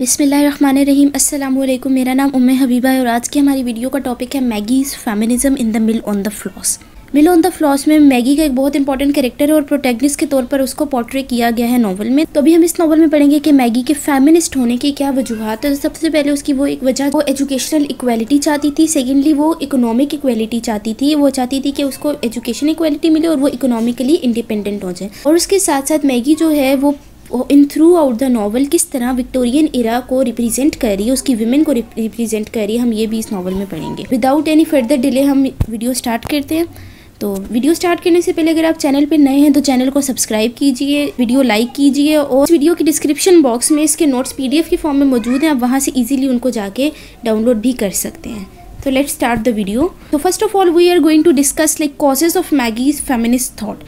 बिसमीम अल्लाम मेरा नाम उम्मे हबीबा है और आज की हमारी वीडियो का टॉपिक है Maggie's feminism in the mill on the floss mill on the floss में मैगी का एक बहुत इंपॉर्टेंट कैरेक्टर है और प्रोटेगनिस्ट के तौर पर उसको पोर्ट्रे किया गया है नॉवल में। तो अभी हम इस नॉवल में पढ़ेंगे कि मैगी के फेमिनिस्ट होने की क्या वजूहत है। सबसे पहले उसकी वो एक वजह, वो एजुकेशनल इक्वालिटी चाहती थी। सेकेंडली वो इकोनॉमिक इक्वालिटी चाहती थी। वो चाहती थी कि उसको एजुकेशन इक्वालिटी मिले और वो इकोनॉमिकली इंडिपेंडेंट हो जाए। और उसके साथ साथ मैगी जो है, वो in throughout the novel किस तरह विक्टोरियन इरा को रिप्रेजेंट कर रही है, उसकी विमेन को रिप्रेजेंट कर रही है, हम ये भी इस नावल में पढ़ेंगे। विदाउट एनी फर्दर डिले हम वीडियो स्टार्ट करते हैं। तो वीडियो स्टार्ट करने से पहले अगर आप चैनल पर नए हैं तो चैनल को सब्सक्राइब कीजिए वीडियो लाइक कीजिए और इस वीडियो के डिस्क्रिप्शन बॉक्स में इसके नोट्स पीडीएफ के फॉर्म में मौजूद हैं, आप वहाँ से इजीली उनको जाके डाउनलोड भी कर सकते हैं। तो लेट्स स्टार्ट द वीडियो तो first of all we are going to discuss like causes of Maggie's feminist thought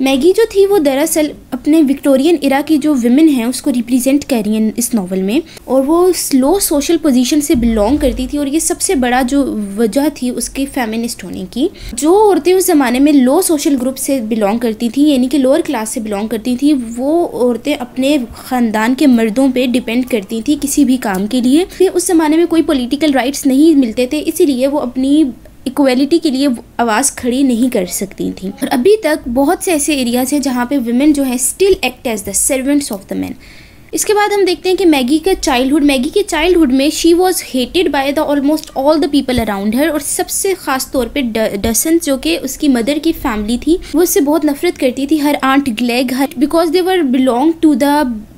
Maggie जो थी वो दरअसल अपने विक्टोरियन इरा की जो विमेन हैं, उसको रिप्रेजेंट कर रही हैं इस नावल में। और वो लो सोशल पोजीशन से बिलोंग करती थी और ये सबसे बड़ा जो वजह थी उसके फेमिनिस्ट होने की। जो औरतें उस ज़माने में लो सोशल ग्रुप से बिलोंग करती थी, यानी कि लोअर क्लास से बिलोंग करती थी, वो औरतें अपने ख़ानदान के मर्दों पर डिपेंड करती थी किसी भी काम के लिए। फिर उस ज़माने में कोई पोलिटिकल राइट्स नहीं मिलते थे, इसीलिए वो अपनी इक्वलिटी के लिए आवाज़ खड़ी नहीं कर सकती थी। और अभी तक बहुत से ऐसे एरियाज़ हैं जहाँ पे वुमेन जो है still act as the servants of the man इसके बाद हम देखते हैं कि मैगी का चाइल्डहुड मैगी के चाइल्डहुड में she was hated by the almost all the people around her और सबसे खास तौर पे डसन जो कि उसकी मदर की फैमिली थी, वो उससे बहुत नफरत करती थी her aunt Glegg her because they were belong to the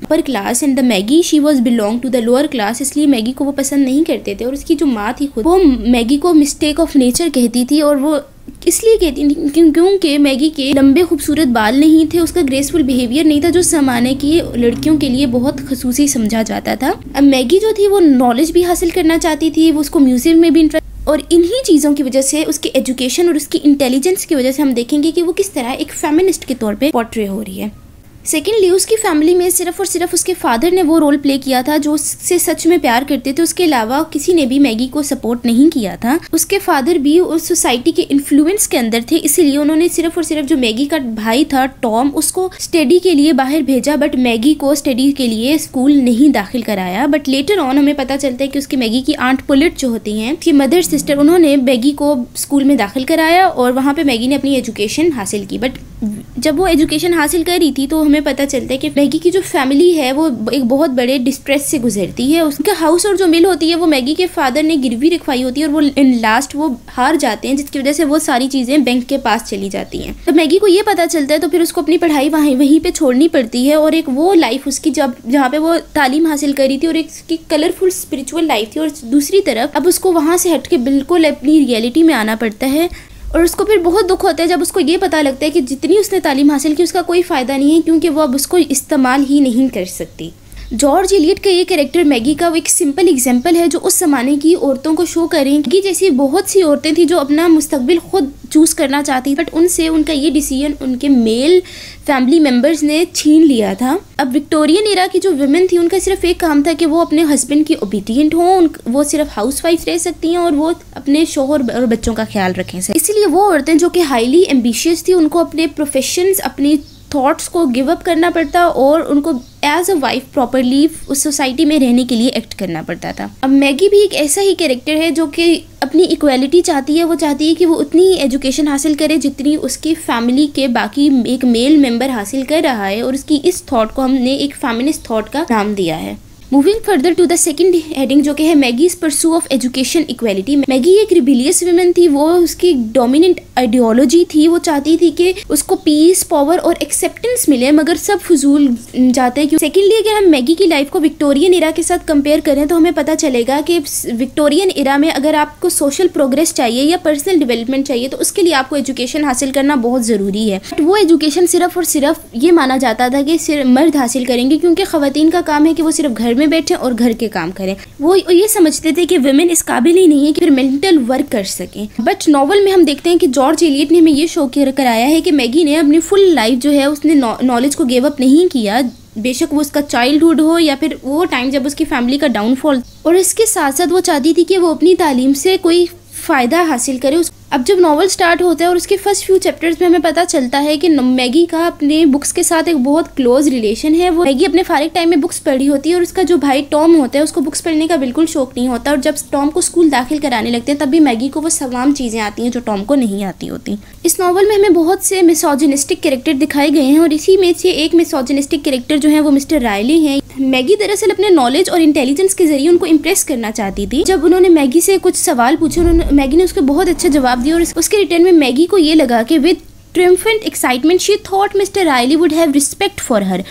upper class and the Maggie she was belong to the lower class इसलिए मैगी को वो पसंद नहीं करते थे और उसकी जो माँ थी खुद, वो मैगी को मिस्टेक ऑफ़ नेचर कहती थी और वो इसलिए कहती क्योंकि मैगी के लंबे खूबसूरत बाल नहीं थे, उसका ग्रेसफुल बिहेवियर नहीं था, जो जमाने की लड़कियों के लिए बहुत खसूसी समझा जाता था। अब मैगी जो थी, वो नॉलेज भी हासिल करना चाहती थी, वो उसको म्यूज़ियम में भी इंटरेस्ट और इन्हीं चीज़ों की वजह से उसकी एजुकेशन और उसकी इंटेलिजेंस की वजह से हम देखेंगे कि वो किस तरह एक फेमिनिस्ट के तौर पर पोर्ट्रे हो रही है। सेकेंडली उसकी फैमिली में सिर्फ़ और सिर्फ़ उसके फादर ने वो रोल प्ले किया था जो उससे सच में प्यार करते थे। उसके अलावा किसी ने भी मैगी को सपोर्ट नहीं किया था। उसके फादर भी उस सोसाइटी के इन्फ्लुएंस के अंदर थे, इसीलिए उन्होंने सिर्फ़ और सिर्फ़ जो मैगी का भाई था टॉम उसको स्टडी के लिए बाहर भेजा बट मैगी को स्टडी के लिए स्कूल नहीं दाखिल कराया। बट लेटर ऑन हमें पता चलता है कि उसकी मैगी की आंट पुलिट जो होती हैं, उसकी मदर सिस्टर उन्होंने मैगी को स्कूल में दाखिल कराया और वहाँ पर मैगी ने अपनी एजुकेशन हासिल की। बट जब वो एजुकेशन हासिल कर रही थी तो हमें पता चलता है कि मैगी की जो फैमिली है, वो एक बहुत बड़े डिस्ट्रेस से गुजरती है। उसका हाउस और जो मिल होती है, वो मैगी के फादर ने गिरवी रखवाई होती है और वो इन लास्ट वो हार जाते हैं, जिसकी वजह से वो सारी चीज़ें बैंक के पास चली जाती हैं। तो मैगी को ये पता चलता है तो फिर उसको अपनी पढ़ाई वहीं वहीं पर छोड़नी पड़ती है और एक वो लाइफ उसकी जब, जहाँ पर वो तालीम हासिल करी थी और एक उसकी कलरफुल स्पिरिचुअल लाइफ थी और दूसरी तरफ़, अब उसको वहाँ से हट के बिल्कुल अपनी रियलिटी में आना पड़ता है। और उसको फिर बहुत दुख होता है जब उसको ये पता लगता है कि जितनी उसने तालीम हासिल की, उसका कोई फ़ायदा नहीं है, क्योंकि वो अब उसको इस्तेमाल ही नहीं कर सकती। जॉर्ज एलियट का ये कैरेक्टर मैगी का वो एक सिंपल एग्ज़ाम्पल है जो उस जमाने की औरतों को शो करें कि जैसी बहुत सी औरतें थी जो अपना मुस्तबिल खुद चूज़ करना चाहती बट उनसे उनका ये डिसीज़न उनके मेल फैमिली मेंबर्स ने छीन लिया था। अब विक्टोरियन एरा की जो वुमेन थी, उनका सिर्फ़ एक काम था कि वो अपने हस्बैंड की ओबीडियंट हों वो सिर्फ़ हाउस वाइफ रह सकती हैं और वो अपने शोहर और बच्चों का ख्याल रखें। इसीलिए वो औरतें जो कि हाईली एम्बिशियस थी, उनको अपने प्रोफेशन अपनी थॉट्स को गिव अप करना पड़ता और उनको एज अ वाइफ प्रॉपरली उस सोसाइटी में रहने के लिए एक्ट करना पड़ता था। अब मैगी भी एक ऐसा ही कैरेक्टर है जो कि अपनी इक्वालिटी चाहती है, वो चाहती है कि वो उतनी ही एजुकेशन हासिल करे जितनी उसकी फैमिली के बाकी एक मेल मेंबर हासिल कर रहा है और उसकी इस थॉट को हमने एक फैमिलिस्ट थॉट का नाम दिया है। Moving further to the second heading जो कि है Maggie's pursuit of education equality Maggie एक रिबिलियस वुमेन थी, वो उसकी डोमिनेंट आइडियोलॉजी थी, वो चाहती थी कि उसको पीस पावर और एक्सेप्टेंस मिले, मगर सब फजूल जाते हैं सेकेंडली अगर हम मैगी की लाइफ को विक्टोरियन इरा के साथ कंपेयर करें तो हमें पता चलेगा कि विक्टोरियन इरा में अगर आपको सोशल प्रोग्रेस चाहिए या पर्सनल डेवलपमेंट चाहिए तो उसके लिए आपको एजुकेशन हासिल करना बहुत ज़रूरी है. बट वो एजुकेशन सिर्फ़ और सिर्फ़ ये माना जाता था कि सिर्फ़ मर्द हासिल करेंगे, क्योंकि खातन का काम है कि वो सिर्फ़ घर में बैठे और घर के काम करें। वो ये समझते थे कि वुमेन इस काबिल ही नहीं है कि फिर मेंटल वर्क कर सकें। बट नॉवल में हम देखते हैं कि जॉर्ज एलियट ने हमें ये शो कराया है कि मैगी ने अपनी फुल लाइफ जो है उसने नॉलेज को गिव अप नहीं किया। बेशक वो उसका चाइल्डहुड हो या फिर वो टाइम जब उसकी फैमिली का डाउनफॉल और इसके साथ साथ वो चाहती थी कि वो अपनी तालीम से कोई फ़ायदा हासिल करे उस अब जब नावल स्टार्ट होता है और उसके फ़र्स्ट फ्यू चैप्टर्स में हमें पता चलता है कि मैगी का अपने बुक्स के साथ एक बहुत क्लोज रिलेशन है। वो मैगी अपने फारिग टाइम में बुक्स पढ़ी होती है और उसका जो भाई टॉम होता है, उसको बुक्स पढ़ने का बिल्कुल शौक नहीं होता और जब टॉम को स्कूल दाखिल कराने लगते हैं तब भी मैगी को वो तमाम चीज़ें आती हैं जो टॉम को नहीं आती होती। इस नावल में हमें बहुत से मिसोजनिस्टिक कैरेक्टर दिखाए गए हैं और इसी में से एक मिसोजनिस्टिक कैरेक्टर जो है वो मिस्टर रायली हैं। मैगी दरअसल अपने नॉलेज और इंटेलिजेंस के ज़रिए उनको इम्प्रेस करना चाहती थी। जब उन्होंने मैगी से कुछ सवाल पूछे, उन्होंने, मैगी ने उसके बहुत अच्छा जवाब दिया और उसके रिटर्न में मैगी को ये लगा कि with triumphant excitement she thought Mister Riley would have respect for her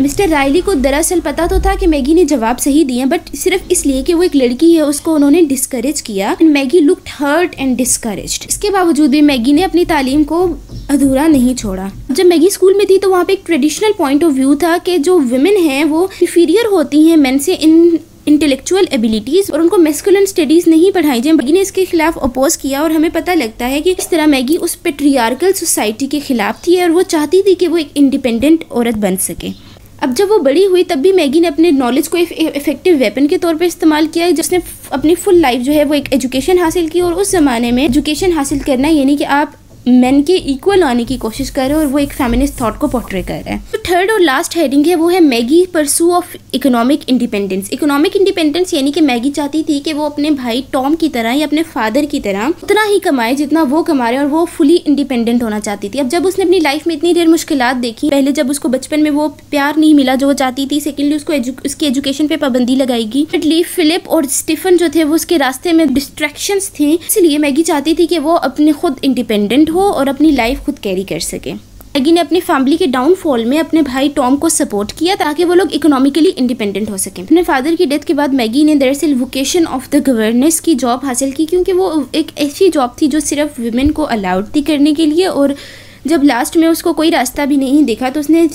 Mister Riley को दरअसल पता तो था कि मैगी ने जवाब सही दिए बट सिर्फ़ इसलिए कि वो एक लड़की है, उसको उन्होंने डिस्करेज किया। Maggie looked hurt and discourage इसके बावजूद भी मैगी ने अपनी तालीम को अधूरा नहीं छोड़ा। जब मैगी स्कूल में थी तो वहाँ पे एक ट्रेडिशनल पॉइंट ऑफ़ व्यू था कि जो वुमेन हैं, वो इंफीरियर होती हैं मेन से इन इंटेलेक्चुअल एबिलिटीज और उनको मेस्कुलन स्टडीज़ नहीं पढ़ाई जाए। मैगी ने इसके खिलाफ अपोज किया और हमें पता लगता है कि इस तरह मैगी उस पेट्रियार्कल सोसाइटी के खिलाफ थी और वो चाहती थी कि वो एक इंडिपेंडेंट औरत बन सके। अब जब वो बड़ी हुई, तब भी मैगी ने अपने नॉलेज को इफ़ेक्टिव वेपन के तौर पर इस्तेमाल किया जिसने अपनी फुल लाइफ जो है वो एक एजुकेशन हासिल की और उस ज़माने में एजुकेशन हासिल करना यानी कि आप मेन के इक्वल आने की कोशिश कर रहे हैं और वो एक फेमिनिस्ट थॉट को पोर्ट्रे कर रहे हैं। तो थर्ड और लास्ट हेडिंग है, वो है Maggie pursuit of economic independence economic independence यानी कि मैगी चाहती थी कि वो अपने भाई टॉम की तरह या अपने फादर की तरह उतना ही कमाए जितना वो कमा रहे और वो फुली इंडिपेंडेंट होना चाहती थी। अब जब उसने अपनी लाइफ में इतनी ढेर मुश्किल देखी, पहले जब उसको बचपन में वो प्यार नहीं मिला जो वो चाहती थी सेकेंडली उसको उसकी एजुकेशन पे पाबंदी लगाएगी। ली फिलिप और स्टीफन जो थे, वो उसके रास्ते में डिस्ट्रैक्शन थे, इसलिए मैगी चाहती थी कि वो अपने खुद इंडिपेंडेंट हो और अपनी लाइफ खुद कैरी कर सके। मैगी ने अपनी फैमिली के डाउनफॉल में अपने भाई टॉम को सपोर्ट किया ताकि वो लोग इकोनॉमिकली इंडिपेंडेंट हो सकें। अपने फादर की डेथ के बाद मैगी ने दरअसल वोकेशन ऑफ़ द गवर्नेंस की जॉब हासिल की क्योंकि वो एक ऐसी जॉब थी जो सिर्फ़ वुमेन को अलाउड थी करने के लिए और जब लास्ट में उसको कोई रास्ता भी नहीं देखा तो उसने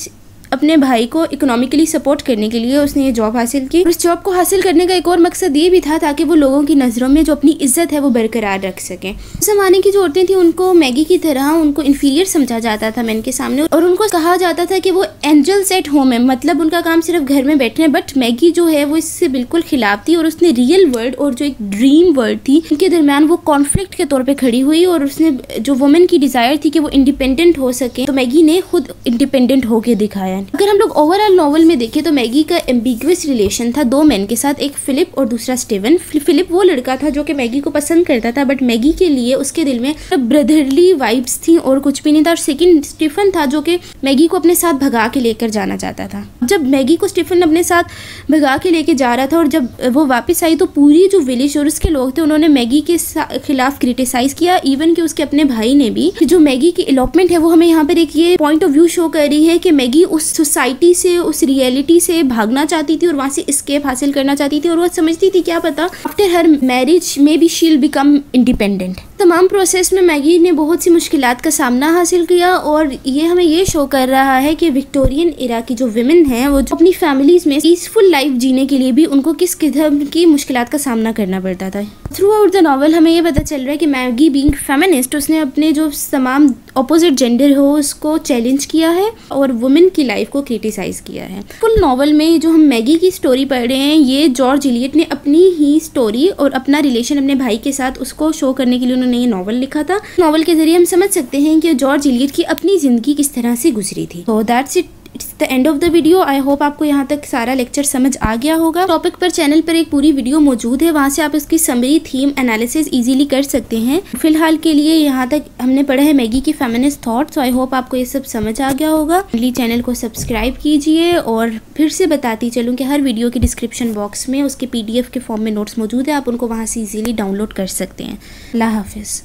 अपने भाई को इकोनॉमिकली सपोर्ट करने के लिए उसने ये जॉब हासिल की। और इस जॉब को हासिल करने का एक और मकसद ये भी था ताकि वो लोगों की नज़रों में जो अपनी इज़्ज़त है वो बरकरार रख सकें। उस ज़माने की जो औरतें थी, उनको मैगी की तरह उनको इन्फीरियर समझा जाता था मैन के सामने और उनको कहा जाता था कि वो एंजल्स एट होम है। मतलब उनका काम सिर्फ़ घर में बैठना है बट मैगी जो है वो इससे बिल्कुल खिलाफ थी और उसने रियल वर्ल्ड और जो एक ड्रीम वर्ल्ड थी, उनके दरमियान वो कॉन्फ्लिक्ट के तौर पर खड़ी हुई और उसने जो वुमेन की डिज़ायर थी कि वो इंडिपेंडेंट हो सके तो मैगी ने खुद इंडिपेंडेंट होकर दिखाया। अगर हम लोग ओवरऑल ओवरऑल नॉवल में देखें तो मैगी का एम्बिगुअस रिलेशन था दो मैन के साथ, एक फिलिप और दूसरा स्टीवन फिलिप वो लड़का था जो कि मैगी को पसंद करता था बट मैगी के लिए उसके दिल में ब्रदरली वाइब्स थी और कुछ भी नहीं था। और सेकंड स्टीफन था जो कि मैगी को अपने साथ भगा के लेकर जाना चाहता था। जब मैगी को स्टीफन अपने साथ भगा के लेके जा रहा था और जब वो वापस आई तो पूरी जो विलेज और उसके लोग थे, उन्होंने मैगी के खिलाफ क्रिटिसाइज किया। इवन कि उसके अपने भाई ने भी जो मैगी की अलॉटमेंट है, वो हमें यहाँ पर एक ये पॉइंट ऑफ़ व्यू शो कर रही है कि मैगी उस सोसाइटी से, उस रियलिटी से भागना चाहती थी और वहाँ से स्केप हासिल करना चाहती थी और वह समझती थी, क्या पता after her marriage maybe she'll become independent तमाम प्रोसेस में मैगी ने बहुत सी मुश्किल का सामना हासिल किया और ये हमें ये शो कर रहा है कि विक्टोरियन इरा की जो विमेन हैं, वो अपनी फैमिलीज़ में पीसफुल लाइफ जीने के लिए भी उनको किस किस्म की मुश्किल का सामना करना पड़ता था। थ्रू आउट द नावल हमें ये पता चल रहा है कि मैगी बींग फेमिनिस्ट उसने अपने जो तमाम अपोजिट जेंडर हो, उसको चैलेंज किया है और वुमेन की लाइफ को क्रिटिसाइज किया है। फुल नावल में जो हम मैगी की स्टोरी पढ़ रहे हैं, ये जॉर्ज इलियट ने अपनी ही स्टोरी और अपना रिलेशन अपने भाई के साथ उसको शो करने के लिए उन्होंने ये नावल लिखा था। नॉवल के ज़रिए हम समझ सकते हैं कि जॉर्ज इलियट की अपनी ज़िंदगी किस तरह से गुजरी थी। तो that's it it's the end of the video I hope आपको यहाँ तक सारा लेक्चर समझ आ गया होगा। टॉपिक पर चैनल पर एक पूरी वीडियो मौजूद है। वहाँ से आप इसकी समरी थीम एनालिसिस इजीली कर सकते हैं। फ़िलहाल के लिए यहाँ तक हमने पढ़ा है मैगी की फेमिनिस्ट थॉट्स आई होप आपको ये सब समझ आ गया होगा। प्लीज़ चैनल को सब्सक्राइब कीजिए और फिर से बताती चलूँ कि हर वीडियो के डिस्क्रिप्शन बॉक्स में उसके पीडीएफ के फॉर्म में नोट्स मौजूद है। आप उनको वहाँ से ईजिली डाउनलोड कर सकते हैं। अल्लाह हाफिज़।